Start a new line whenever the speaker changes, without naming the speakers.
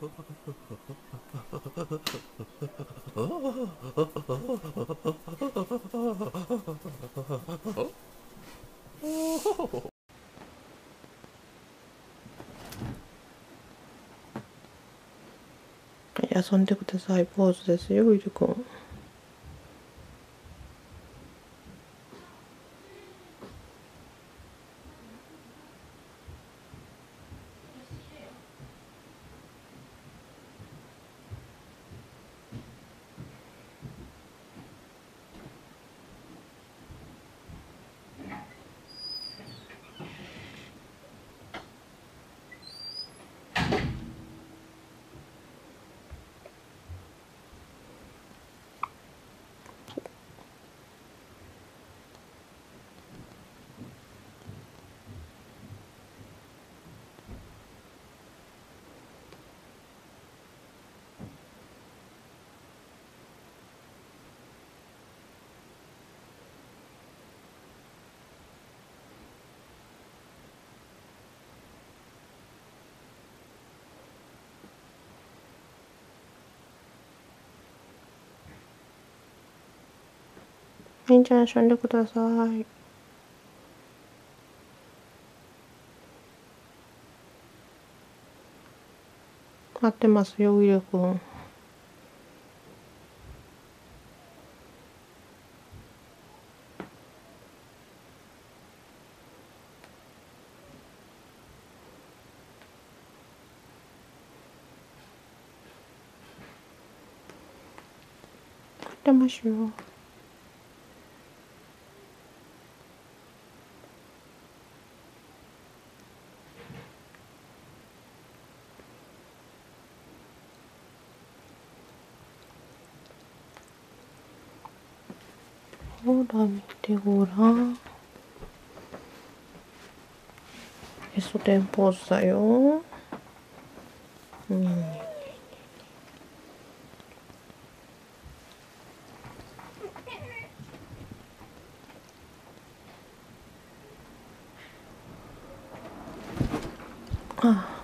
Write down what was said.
遊んでください。ポーズですよウィル君。んじゃない遊んでください。待ってますよウィル君。待ってますよ。ほら見てごらんヘソテンポーズだようんああ